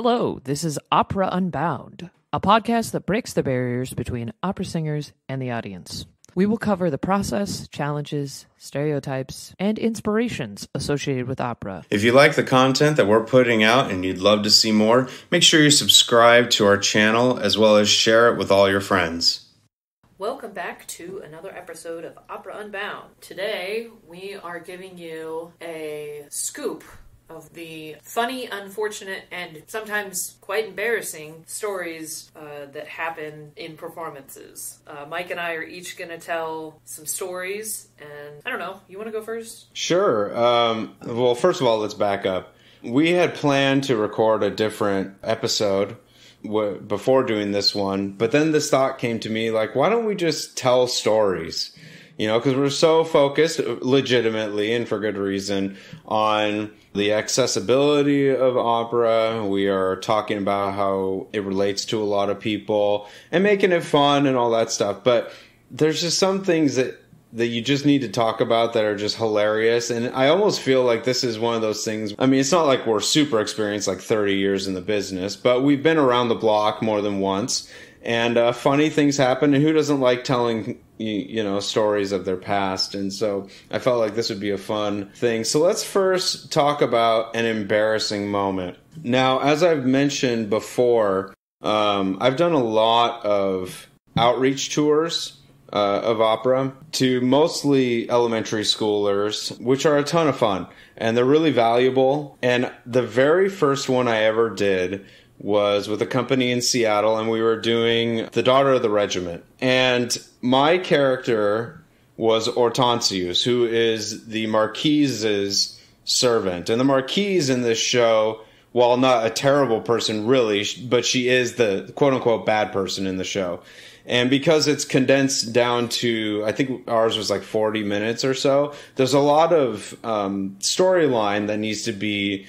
Hello, this is Opera Unbound, a podcast that breaks the barriers between opera singers and the audience. We will cover the process, challenges, stereotypes, and inspirations associated with opera. If you like the content that we're putting out and you'd love to see more, make sure you subscribe to our channel as well as share it with all your friends. Welcome back to another episode of Opera Unbound. Today, we are giving you a scoop of the funny, unfortunate, and sometimes quite embarrassing stories uh, that happen in performances. Uh, Mike and I are each going to tell some stories, and I don't know, you want to go first? Sure. Um, well, first of all, let's back up. We had planned to record a different episode w- before doing this one, but then this thought came to me like, why don't we just tell stories? You know, because we're so focused, legitimately and for good reason, on the accessibility of opera. We are talking about how it relates to a lot of people and making it fun and all that stuff. But there's just some things that that you just need to talk about that are just hilarious. And I almost feel like this is one of those things. I mean, it's not like we're super experienced, like 30 years in the business, but we've been around the block more than once. And uh, funny things happen. And who doesn't like telling you, you know stories of their past. And so i felt like this would be a fun thing. So let's first talk about an embarrassing moment. Now as i've mentioned before um, i've done a lot of outreach tours uh, of opera to mostly elementary schoolers, which are a ton of fun and they're really valuable. And the very first one I ever did was with a company in Seattle, and we were doing The Daughter of the Regiment. And my character was Hortensius, who is the Marquise's servant. And the Marquise in this show, while not a terrible person really, but she is the quote unquote bad person in the show. And because it's condensed down to, I think ours was like 40 minutes or so, there's a lot of um, storyline that needs to be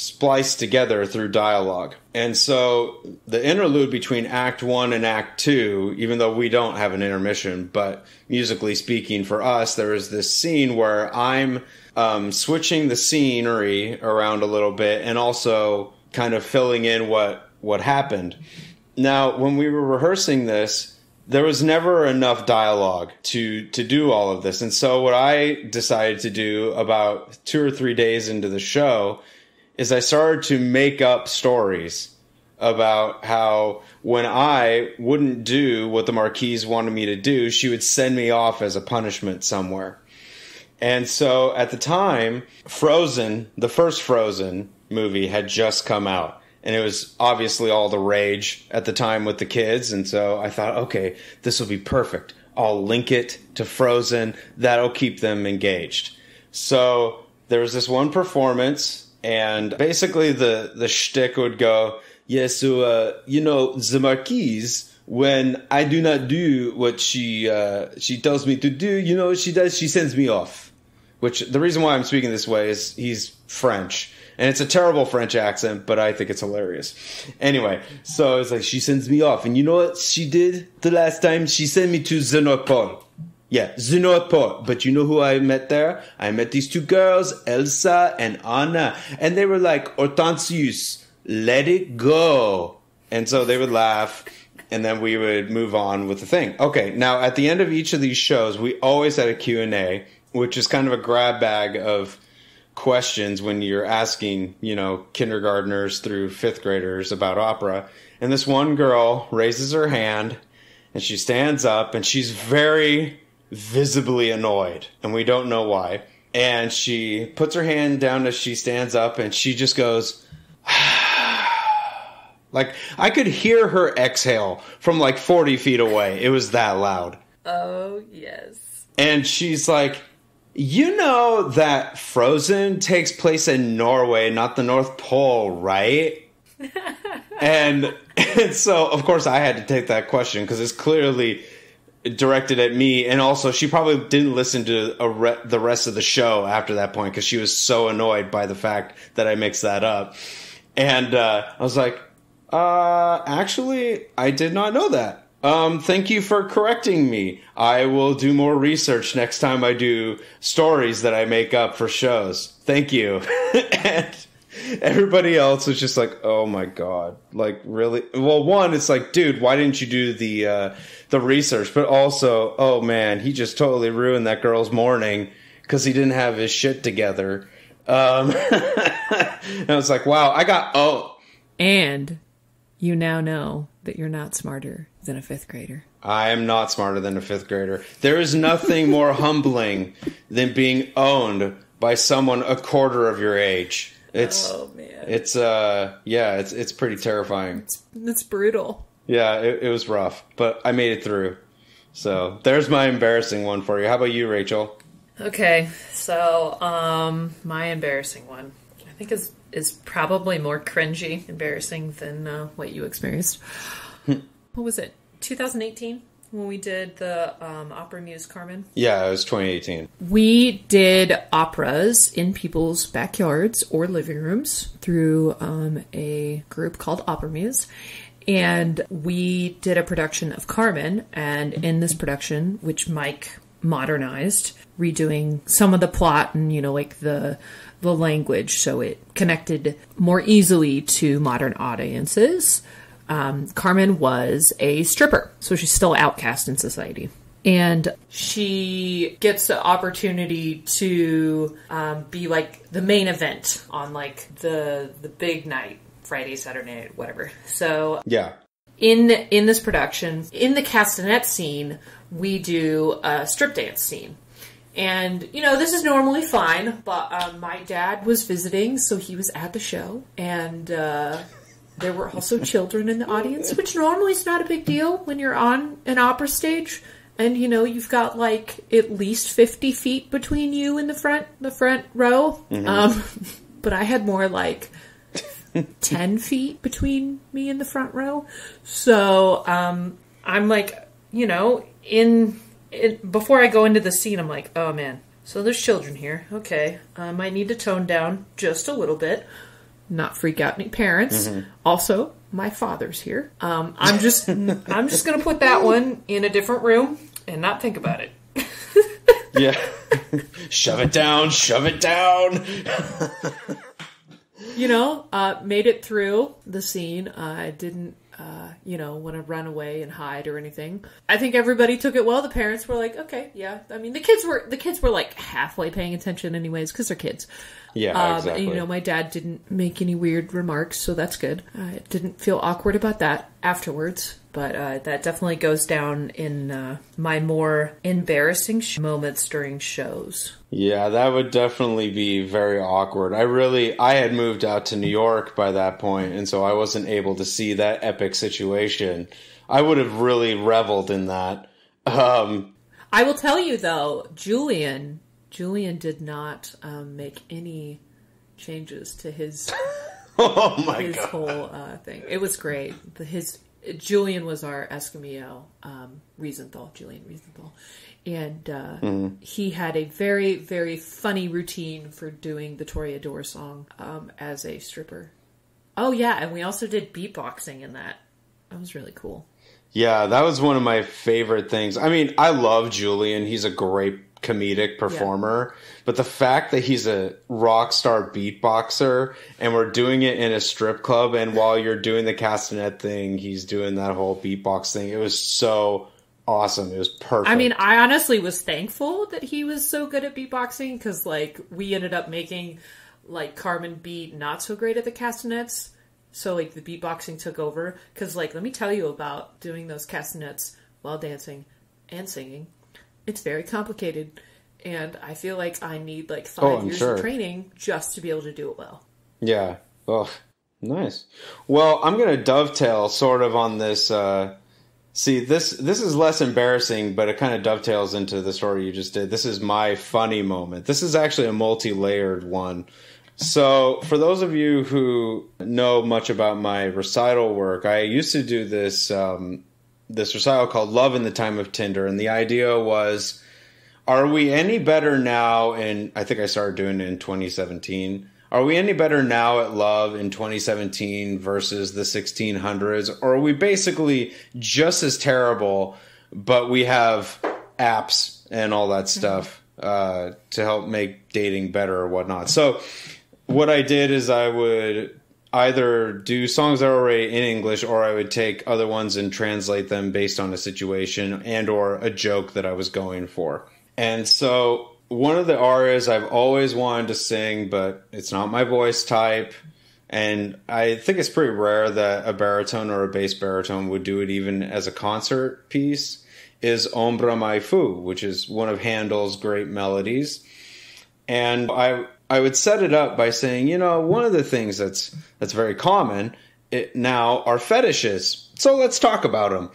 spliced together through dialogue. And so the interlude between Act One and Act Two, even though we don't have an intermission, but musically speaking, for us, there is this scene where I'm um, switching the scenery around a little bit and also kind of filling in what what happened. Now, when we were rehearsing this, there was never enough dialogue to to do all of this. And so what I decided to do about 2 or 3 days into the show is I started to make up stories about how when I wouldn't do what the Marquise wanted me to do, she would send me off as a punishment somewhere. And so at the time, Frozen, the first Frozen movie had just come out. And it was obviously all the rage at the time with the kids. And so I thought, okay, this will be perfect. I'll link it to Frozen. That'll keep them engaged. So there was this one performance and basically the the shtick would go, yeah, so uh, you know the marquise when I do not do what she uh, she tells me to do, you know she does? She sends me off. Which the reason why I'm speaking this way is he's French. And it's a terrible French accent, but I think it's hilarious. Anyway, so it's like she sends me off. And you know what she did the last time? She sent me to the North Pole. Yeah, Pole. But you know who I met there? I met these two girls, Elsa and Anna. And they were like, Hortensius, let it go. And so they would laugh. And then we would move on with the thing. Okay, now at the end of each of these shows, we always had a Q&A, which is kind of a grab bag of questions when you're asking, you know, kindergartners through fifth graders about opera. And this one girl raises her hand and she stands up and she's very visibly annoyed, and we don't know why. And she puts her hand down as she stands up, and she just goes, like I could hear her exhale from like 40 feet away. It was that loud. Oh, yes. And she's like, you know that Frozen takes place in Norway, not the North Pole, right? and, and so, of course, I had to take that question because it's clearly directed at me, and also she probably didn't listen to re- the rest of the show after that point because she was so annoyed by the fact that I mixed that up. And uh, I was like, uh, actually, I did not know that. Um, thank you for correcting me. I will do more research next time I do stories that I make up for shows. Thank you. and Everybody else was just like, "Oh my god!" Like, really? Well, one, it's like, dude, why didn't you do the uh, the research? But also, oh man, he just totally ruined that girl's morning because he didn't have his shit together. Um, and I was like, wow, I got oh, And you now know that you're not smarter than a fifth grader. I am not smarter than a fifth grader. There is nothing more humbling than being owned by someone a quarter of your age. It's Oh man, it's uh yeah, it's it's pretty terrifying. it's brutal. Yeah, it, it was rough, but I made it through. So there's my embarrassing one for you. How about you, Rachel? Okay, so um, my embarrassing one, I think is is probably more cringy, embarrassing than uh, what you experienced. what was it? 2018 when we did the um, opera muse Carmen. Yeah, it was 2018. We did operas in people's backyards or living rooms through um, a group called Opera Muse. And we did a production of Carmen. And in this production, which Mike modernized, redoing some of the plot and, you know, like the the language so it connected more easily to modern audiences. Um, Carmen was a stripper, so she's still outcast in society. And she gets the opportunity to um, be like the main event on like the the big night friday saturday night whatever. So Yeah. in in this production in the castanet scene we do a strip dance scene. And you know this is normally fine but um, my dad was visiting so he was at the show and uh, there were also children in the audience which normally is not a big deal when you're on an opera stage and you know you've got like at least 50 feet between you and the front the front row um, but i had more like 10 feet between me and the front row. So um, I'm like, you know, in, in before I go into the scene, I'm like, oh man. So there's children here. Okay, I might need to tone down just a little bit, not freak out any parents. Also, my father's here. Um, I'm just I'm just gonna put that one in a different room and not think about it. Yeah. shove it down, shove it down. you know, uh, made it through the scene. Uh, I didn't, uh, you know, want to run away and hide or anything. I think everybody took it well. The parents were like, "Okay, yeah." I mean, the kids were the kids were like halfway paying attention, anyways, because they're kids. Yeah, Um, exactly. You know, my dad didn't make any weird remarks, so that's good. I didn't feel awkward about that afterwards, but uh, that definitely goes down in uh, my more embarrassing sh- moments during shows. Yeah, that would definitely be very awkward. I really, I had moved out to New York by that point, and so I wasn't able to see that epic situation. I would have really reveled in that. Um, I will tell you though, Julian, Julian did not um, make any changes to his oh my his god! whole uh, thing. It was great. The, his Julian was our Escamillo um, Riesenthal, Julian Riesenthal, and uh, he had a very very funny routine for doing the Toreador song um, as a stripper. Oh yeah, and we also did beatboxing in that. That was really cool. Yeah, that was one of my favorite things. I mean, I love Julian. He's a great comedic performer, but the fact that he's a rock star beatboxer and we're doing it in a strip club and while you're doing the castanet thing, he's doing that whole beatbox thing. It was so awesome. It was perfect. I mean, I honestly was thankful that he was so good at beatboxing because, like, we ended up making like Carmen be not so great at the castanets. So, like, the beatboxing took over. Because, like, let me tell you about doing those castanets while dancing and singing. It's very complicated. And I feel like I need like five Oh, years sure. of training just to be able to do it well. Yeah. Oh, nice. Well, I'm going to dovetail sort of on this. Uh, see, this this is less embarrassing, but it kind of dovetails into the story you just did. This is my funny moment. This is actually a multi-layered one. So, for those of you who know much about my recital work, I used to do this um, this recital called "Love in the Time of Tinder," and the idea was are we any better now in i think i started doing it in 2017 are we any better now at love in 2017 versus the 1600s or are we basically just as terrible but we have apps and all that stuff uh, to help make dating better or whatnot? So what I did is I would either do songs that are already in English or I would take other ones and translate them based on a situation and or a joke that I was going for. And so one of the arias I've always wanted to sing, but it's not my voice type. And I think it's pretty rare that a baritone or a bass baritone would do it even as a concert piece is Ombra Mai Fu, which is one of Handel's great melodies. And I I would set it up by saying, you know, one of the things that's that's very common it, now are fetishes. So let's talk about them.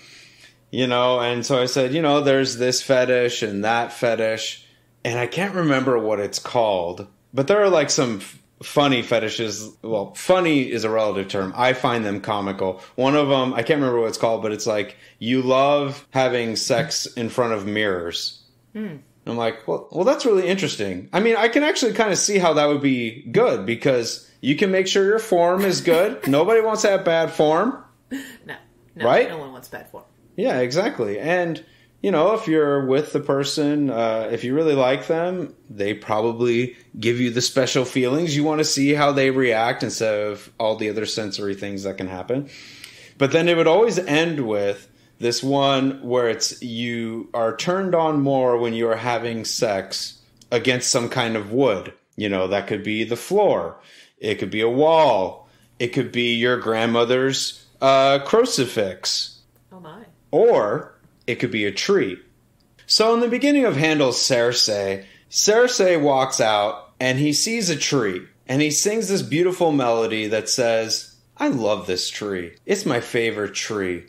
You know, and so I said, you know, there's this fetish and that fetish, and I can't remember what it's called, but there are like some f- funny fetishes. Well, funny is a relative term. I find them comical. One of them, I can't remember what it's called, but it's like you love having sex in front of mirrors. Hmm. I'm like, well, well, that's really interesting. I mean, I can actually kind of see how that would be good because you can make sure your form is good. Nobody wants to have bad form. No, no, Right? No one wants bad form. Yeah, exactly. And you know, if you're with the person, uh, if you really like them, they probably give you the special feelings. You want to see how they react instead of all the other sensory things that can happen. But then it would always end with this one where it's you are turned on more when you are having sex against some kind of wood. You know, that could be the floor, it could be a wall, it could be your grandmother's uh, crucifix, Oh my. or it could be a tree. So in the beginning of Handel's Serse, Serse walks out and he sees a tree and he sings this beautiful melody that says, I love this tree. It's my favorite tree.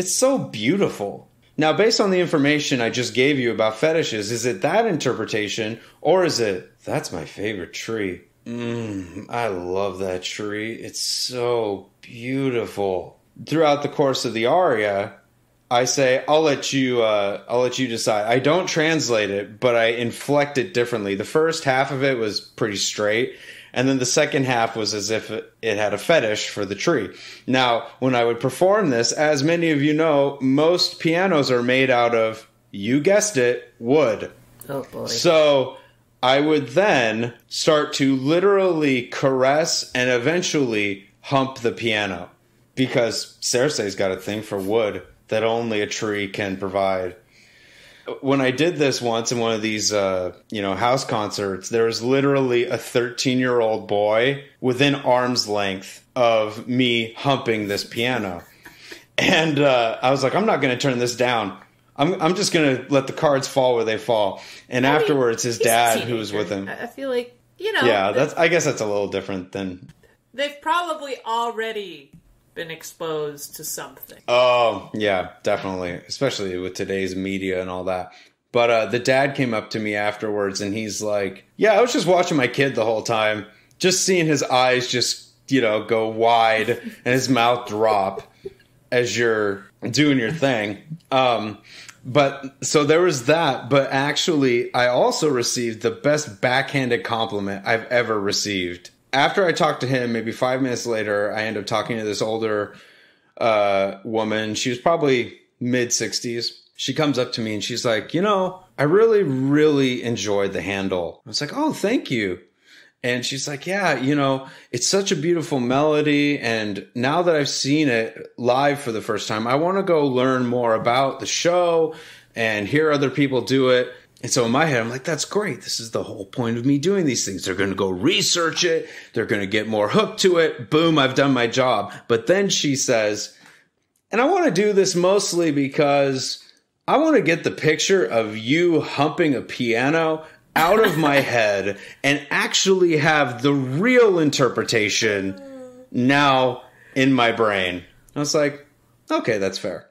It's so beautiful. Now, based on the information I just gave you about fetishes, is it that interpretation or is it, that's my favorite tree? Mmm, I love that tree. It's so beautiful. Throughout the course of the aria, I say I'll let you uh, I'll let you decide. I don't translate it, but I inflect it differently. The first half of it was pretty straight, and then the second half was as if it, had a fetish for the tree. Now, when I would perform this, as many of you know, most pianos are made out of you guessed it, wood. Oh boy. So I would then start to literally caress and eventually hump the piano because Serse's got a thing for wood that only a tree can provide. When I did this once in one of these, uh, you know, house concerts, there was literally a 13 year old boy within arm's length of me humping this piano. And uh, I was like, I'm not going to turn this down. I'm, I'm just going to let the cards fall where they fall. And I mean, afterwards, his dad, who was with him, I I feel like you know. yeah, that's. I guess that's a little different than. they've probably already been exposed to something. Oh yeah, definitely, especially with today's media and all that. But uh, the dad came up to me afterwards, and he's like, "Yeah, I was just watching my kid the whole time, just seeing his eyes just you know go wide and his mouth drop as you're doing your thing." Um, but so there was that. But actually, I also received the best backhanded compliment I've ever received. After I talked to him, maybe five minutes later, I ended up talking to this older uh, woman. She was probably mid 60s. She comes up to me and she's like, You know, I really, really enjoyed the Handel. I was like, Oh, thank you. And she's like, Yeah, you know, it's such a beautiful melody. And now that I've seen it live for the first time, I want to go learn more about the show and hear other people do it. And so in my head, I'm like, that's great. This is the whole point of me doing these things. They're going to go research it. They're going to get more hooked to it. Boom, I've done my job. But then she says, and I want to do this mostly because I want to get the picture of you humping a piano out of my head and actually have the real interpretation mm. now in my brain. I was like, okay, that's fair.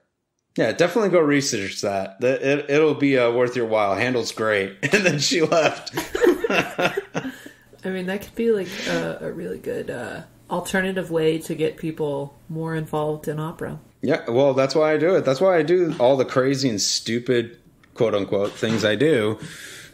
Yeah, definitely go research that. It, it'll be uh, worth your while. Handel's great. And then she left. I mean, that could be like a, a really good uh, alternative way to get people more involved in opera. Yeah, well, that's why I do it. That's why I do all the crazy and stupid, quote unquote, things I do.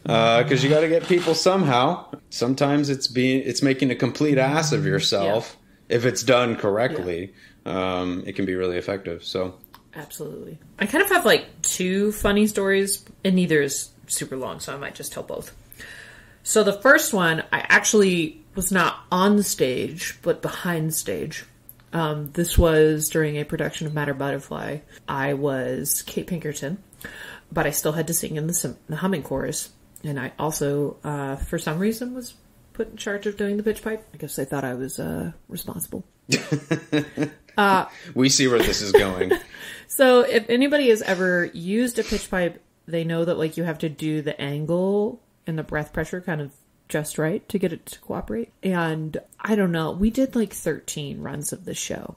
Because you got to get people somehow. Sometimes it's being it's making a complete ass of yourself. If it's done correctly, um, it can be really effective. So Absolutely. I kind of have like two funny stories, and neither is super long, so I might just tell both. So the first one, I actually was not on stage, but behind stage. Um, this was during a production of Madama Butterfly. I was Kate Pinkerton, but I still had to sing in the, the humming chorus. And I also, uh, for some reason, was put in charge of doing the pitch pipe. I guess they thought I was uh, responsible. We see where this is going. So if anybody has ever used a pitch pipe, they know that like you have to do the angle and the breath pressure kind of just right to get it to cooperate. And I don't know, we did like 13 runs of this show.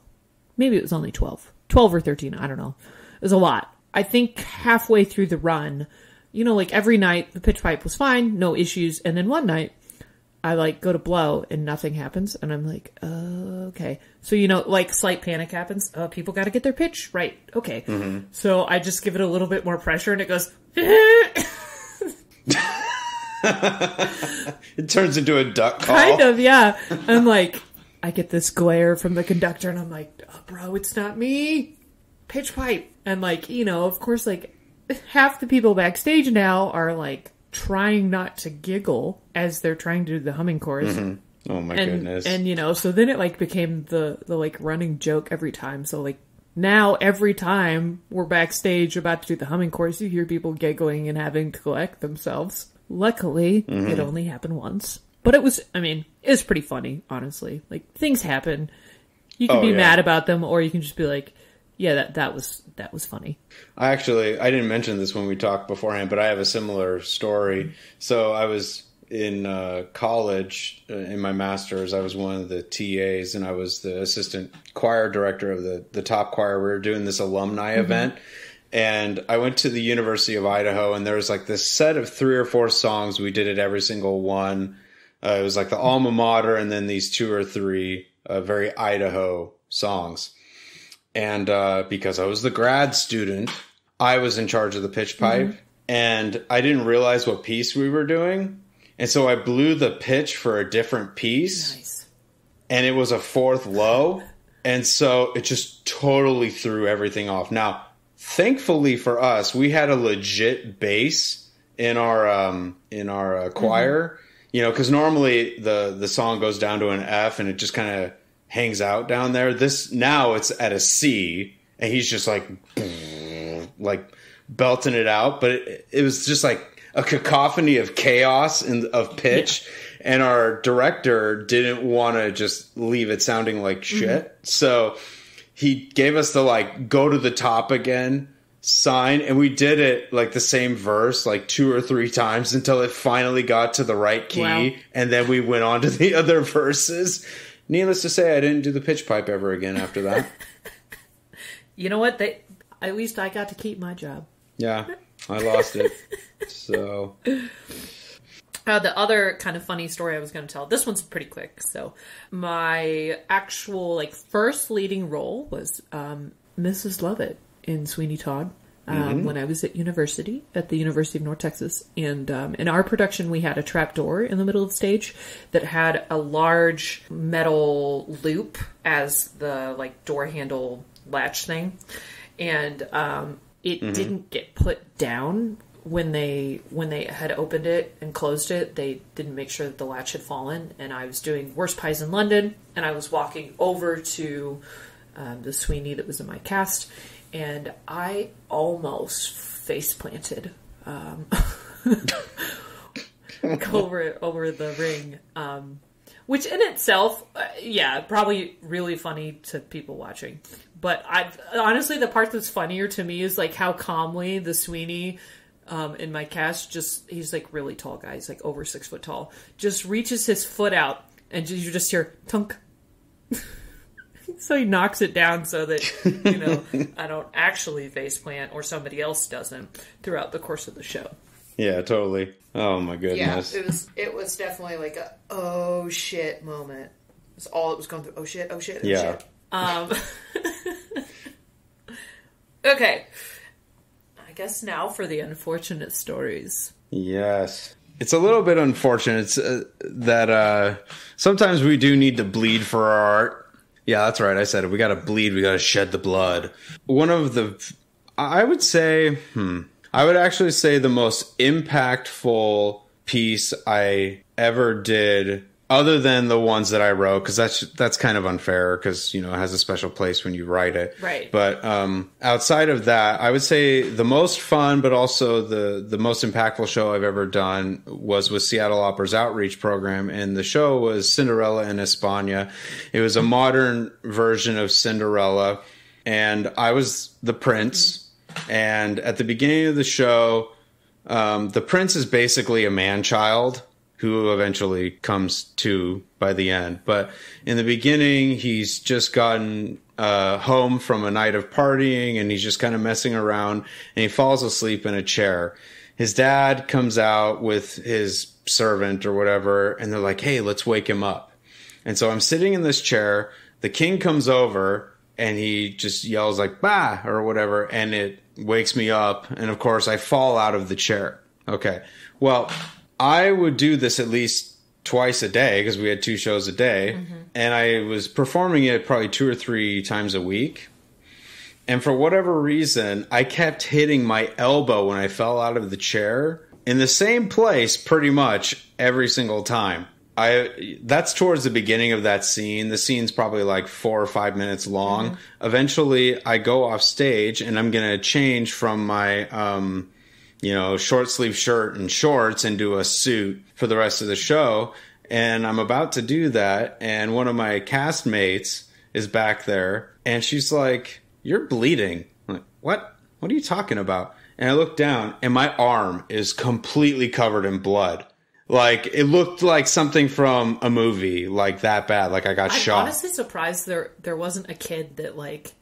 Maybe it was only 12. 12 or 13, I don't know. It was a lot. I think halfway through the run, you know, like every night the pitch pipe was fine, no issues, and then one night I like go to blow and nothing happens, and I'm like, uh, okay. So you know, like slight panic happens. Uh, people got to get their pitch right. Okay. So I just give it a little bit more pressure, and it goes. It turns into a duck call. kind of, yeah. I'm like, I get this glare from the conductor, and I'm like, oh, bro, it's not me. Pitch pipe, and like, you know, of course, like half the people backstage now are like trying not to giggle as they're trying to do the humming chorus. Oh my and goodness. and you know so then it like became the the like running joke every time so like now every time we're backstage about to do the humming chorus you hear people giggling and having to collect themselves luckily Mm-hmm. it only happened once but it was i mean it was pretty funny honestly like things happen you can Oh, be yeah. mad about them or you can just be like yeah that that was that was funny I actually I didn't mention this when we talked beforehand, but I have a similar story. So I was in uh, college uh, in my master's. I was one of the TAs, and I was the assistant choir director of the the top choir. We were doing this alumni event. And I went to the University of Idaho, and there was like this set of three or four songs. We did it every single one. Uh, it was like the alma mater, and then these two or three uh, very Idaho songs and uh, because I was the grad student, I was in charge of the pitch pipe, and I didn't realize what piece we were doing, and so I blew the pitch for a different piece, nice. And it was a fourth low, and so it just totally threw everything off. Now, thankfully for us, we had a legit bass in our um, in our uh, choir, you know, because normally the the song goes down to an F and it just kind of hangs out down there. This now it's at a C, and he's just like like belting it out, but it, it was just like a cacophony of chaos and of pitch. And our director didn't want to just leave it sounding like mm-hmm. shit. So he gave us the like go to the top again sign and we did it like the same verse like two or three times until it finally got to the right key Wow. and then we went on to the other verses. Needless to say, I didn't do the pitch pipe ever again after that. you know what they at least i got to keep my job Yeah, I lost it. So Uh, the other kind of funny story I was going to tell. This one's pretty quick. So, my actual like first leading role was um, Mrs. Lovett in Sweeney Todd um, when I was at university at the University of North Texas. And um, in our production, we had a trap door in the middle of the stage that had a large metal loop as the like door handle latch thing, and um, it didn't get put down when they when they had opened it and closed it. They didn't make sure that the latch had fallen and i was doing worst pies in london and i was walking over to um, the sweeney that was in my cast and i almost face planted um, over over the ring um, which in itself uh, yeah probably really funny to people watching. But i honestly the part that's funnier to me is like how calmly the sweeney um, in my cast just he's like really tall guy. He's like over six foot tall. Just reaches his foot out and you just hear tunk so he knocks it down so that you know i don't actually faceplant or somebody else doesn't throughout the course of the show yeah, totally. Oh my goodness. yeah, goodness. it was it was definitely like a oh shit moment. It's all it was going through. Oh shit! Oh shit! Oh Yeah. shit. Um. okay. I guess now for the unfortunate stories. Yes. It's a little bit unfortunate it's, uh, that uh, sometimes we do need to bleed for our art. Yeah, that's right. I said. We got to bleed. We got to shed the blood. One of the, I would say, hmm, I would actually say the most impactful piece I ever did other than the ones that I wrote, because that's that's kind of unfair, because you know it has a special place when you write it. Right. But um, outside of that, I would say the most fun, but also the the most impactful show I've ever done was with Seattle Opera's outreach program, and the show was Cinderella in España. It was a modern version of Cinderella, and I was the prince. And at the beginning of the show, um, the prince is basically a man child who eventually comes to by the end. But in the beginning, he's just gotten uh, home from a night of partying and he's just kind of messing around and he falls asleep in a chair. His dad comes out with his servant or whatever and they're like, hey, let's wake him up. And so I'm sitting in this chair. The king comes over and he just yells like bah or whatever and it wakes me up and of course I fall out of the chair. Okay. Well, I would do this at least twice a day because we had two shows a day Mm-hmm. and I was performing it probably two or three times a week. And for whatever reason, I kept hitting my elbow when I fell out of the chair in the same place pretty much every single time. I that's towards the beginning of that scene. The scene's probably like 4 or 5 minutes long. Eventually, I go off stage and I'm going to change from my um you know, short sleeve shirt and shorts into a suit for the rest of the show. And I'm about to do that. And one of my castmates is back there and she's like, You're bleeding. I'm like, what? What are you talking about? And I look down and my arm is completely covered in blood. Like it looked like something from a movie, like that bad. Like I got I'm shot. honestly surprised there there wasn't a kid that like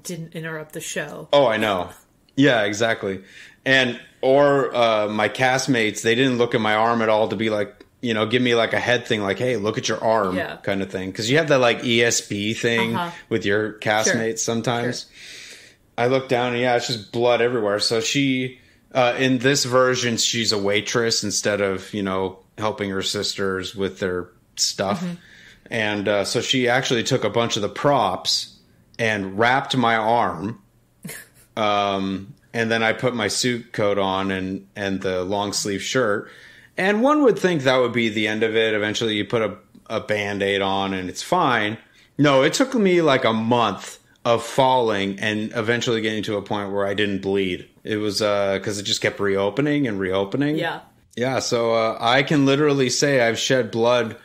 didn't interrupt the show. Oh, I know. Yeah, exactly. And or uh, my castmates, they didn't look at my arm at all to be like, you know, give me like a head thing, like, hey, look at your arm, Yeah. kind of thing. Because you have that like ESP thing Uh-huh. with your castmates sometimes. I look down and yeah, it's just blood everywhere. So she, uh, in this version, she's a waitress instead of you know helping her sisters with their stuff. And uh, so she actually took a bunch of the props and wrapped my arm um, and then I put my suit coat on and and the long sleeve shirt. And one would think that would be the end of it. Eventually, you put a a band aid on and it's fine. No, it took me like a month of falling and eventually getting to a point where I didn't bleed. It was because it just kept reopening and reopening. Yeah. Yeah, so uh, I can literally say I've shed blood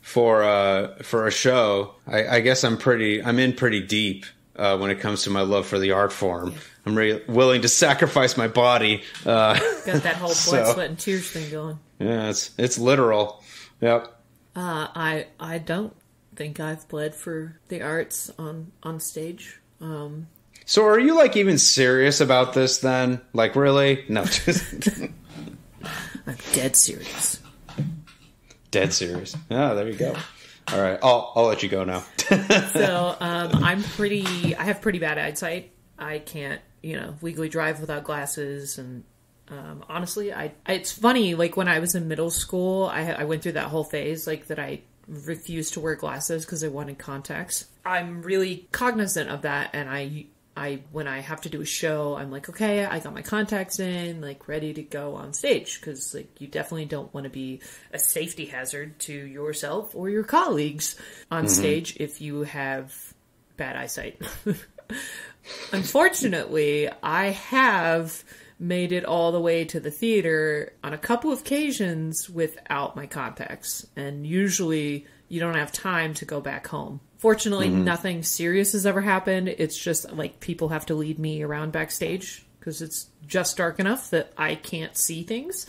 for uh, for a show. I, I guess I'm pretty. I'm in pretty deep uh, when it comes to my love for the art form. I'm really willing to sacrifice my body. Uh, Got that whole blood, So- sweat, and tears thing going. yeah, it's it's literal. Yep. Uh, I I don't think I've bled for the arts on on stage. Um, So are you like even serious about this then? Like really? No, just I'm dead serious. dead serious. Oh, there you go. All right, I'll I'll let you go now. So um, I'm pretty. I have pretty bad eyesight. I can't, you know, legally drive without glasses, and um, honestly, I. It's funny. Like when I was in middle school, I I went through that whole phase, like that I refused to wear glasses because I wanted contacts. I'm really cognizant of that, and I. I when I have to do a show, I'm like, okay, I got my contacts in, like ready to go on stage because like you definitely don't want to be a safety hazard to yourself or your colleagues on mm-hmm. stage if you have bad eyesight. Unfortunately, I have made it all the way to the theater on a couple of occasions without my contacts, and usually you don't have time to go back home. Fortunately, nothing serious has ever happened. It's just like people have to lead me around backstage because it's just dark enough that I can't see things.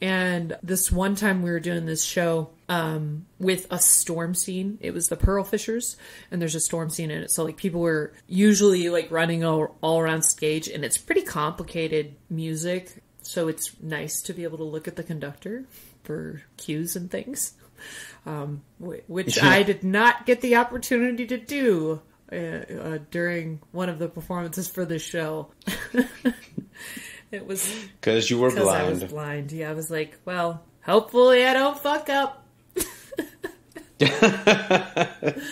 And this one time we were doing this show um, with a storm scene. It was the Pearl Fishers, and there's a storm scene in it. So like people were usually like running all, all around stage, and it's pretty complicated music. So it's nice to be able to look at the conductor for cues and things, um, which Yeah. I did not get the opportunity to do uh, uh, during one of the performances for this show. it was Because you were because I was blind. blind. Yeah, I was like, well, hopefully I don't fuck up.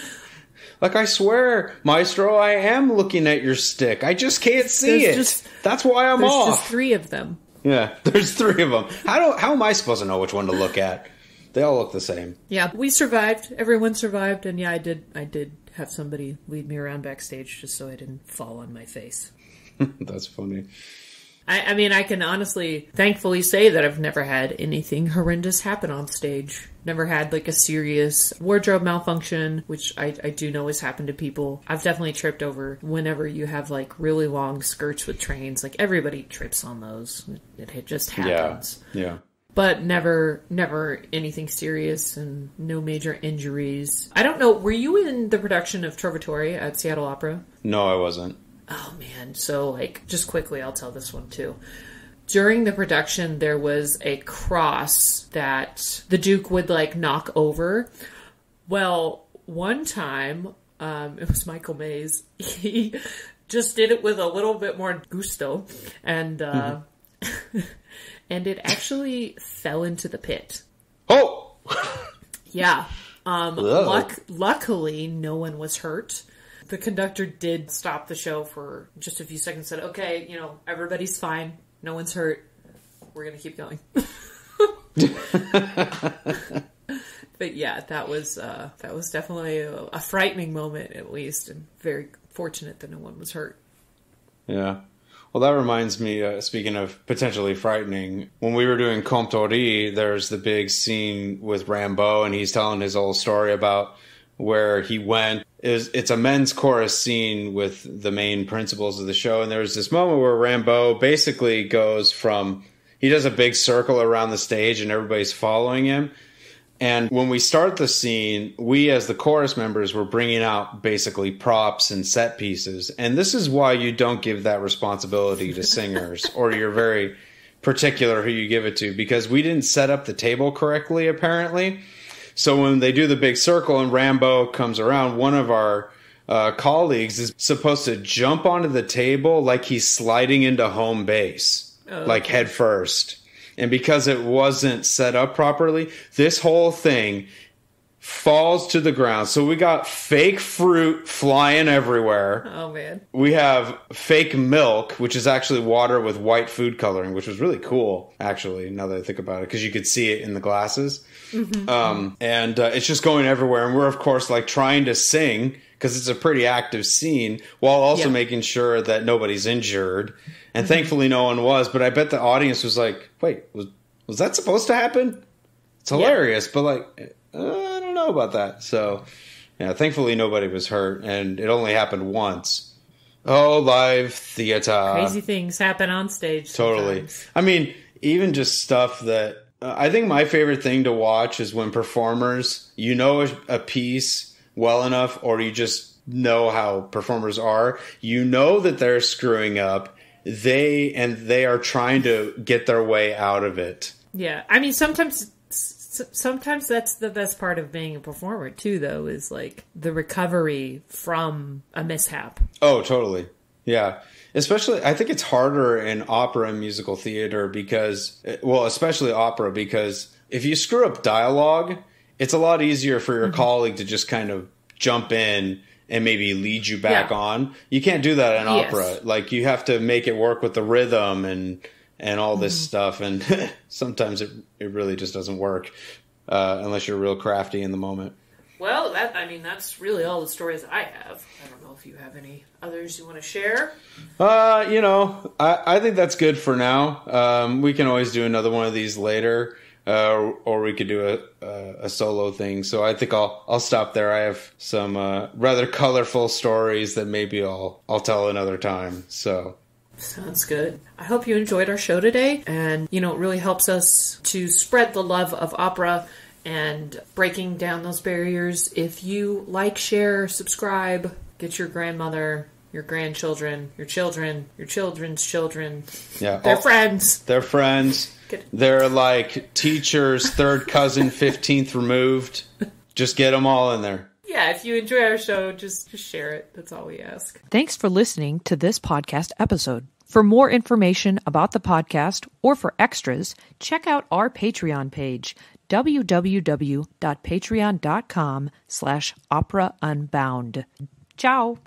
Like I swear, Maestro, I am looking at your stick. I just can't see There's it. just- That's why I'm There's off. just three of them. Yeah, there's three of them. How do how am I supposed to know which one to look at? They all look the same. Yeah, we survived. Everyone survived, and yeah, I did. I did have somebody lead me around backstage just so I didn't fall on my face. That's funny. I, I, mean, I can honestly, thankfully say that I've never had anything horrendous happen on stage. Never had like a serious wardrobe malfunction, which I, I do know has happened to people. I've definitely tripped over whenever you have like really long skirts with trains. Like everybody trips on those. It, it just happens. Yeah. Yeah but never never anything serious and no major injuries. I don't know, were you in the production of Trovatore at Seattle Opera? No, I wasn't. Oh man, so like just quickly I'll tell this one too. During the production there was a cross that the duke would like knock over. Well, one time um, it was Michael Mays. He just did it with a little bit more gusto and uh, mm-hmm. and it actually fell into the pit. Oh, yeah. Um, luck, luckily, no one was hurt. The conductor did stop the show for just a few seconds. Said, "Okay, you know, everybody's fine. No one's hurt. We're gonna keep going." but yeah, that was uh, that was definitely a, a frightening moment, at least, and very fortunate that no one was hurt. Yeah. Well, that reminds me, uh, speaking of potentially frightening, when we were doing Comte Ory, there's the big scene with Raimbaud, and he's telling his old story about where he went. Is It's a men's chorus scene with the main principals of the show, and there's this moment where Raimbaud basically goes from, he does a big circle around the stage, and everybody's following him and when we start the scene, we as the chorus members were bringing out basically props and set pieces. And this is why you don't give that responsibility to singers or you're very particular who you give it to because we didn't set up the table correctly apparently. So when they do the big circle and Raimbaud comes around, one of our uh, colleagues is supposed to jump onto the table like he's sliding into home base, oh, like head first. And because it wasn't set up properly, this whole thing falls to the ground. So we got fake fruit flying everywhere. Oh man. We have fake milk, which is actually water with white food coloring, which was really cool actually, now that I think about it, because you could see it in the glasses. Mm-hmm. Um, and uh, it's just going everywhere. And we're, of course, like trying to sing because it's a pretty active scene while also yeah. making sure that nobody's injured and thankfully no one was. But I bet the audience was like, "Wait, was was that supposed to happen?" It's hilarious, yeah. but like, uh, know about that. So, yeah, thankfully nobody was hurt, and it only happened once. Oh, live theater! Crazy things happen on stage. Totally. I mean, even just stuff that uh, I think my favorite thing to watch is when performers, you know, a, a piece well enough, or you just know how performers are. You know that they're screwing up they and they are trying to get their way out of it. Yeah, I mean sometimes sometimes that's the best part of being a performer too though is like the recovery from a mishap. Oh, totally. Yeah. Especially I think it's harder in opera and musical theater because well, especially opera because if you screw up dialogue, it's a lot easier for your mm-hmm. colleague to just kind of jump in and maybe lead you back yeah. on. You can't do that in yes. opera. Like you have to make it work with the rhythm and and all this mm-hmm. stuff. And sometimes it it really just doesn't work uh, unless you're real crafty in the moment. Well, that I mean that's really all the stories I have. I don't know if you have any others you want to share. Uh, you know, I I think that's good for now. Um, we can always do another one of these later uh, or we could do a, a, a solo thing. So I think I'll I'll stop there. I have some uh, rather colorful stories that maybe I'll I'll tell another time. So Sounds good. I hope you enjoyed our show today. And, you know, it really helps us to spread the love of opera and breaking down those barriers. If you like, share, subscribe, get your grandmother, your grandchildren, your children, your children's children, yeah, their all, friends. Their friends they're like teacher's third cousin, 15th removed. Just get them all in there. Yeah, if you enjoy our show, just, just share it. That's all we ask. Thanks for listening to this podcast episode. For more information about the podcast or for extras, check out our Patreon page, www.patreon.com slash opera unbound. Ciao!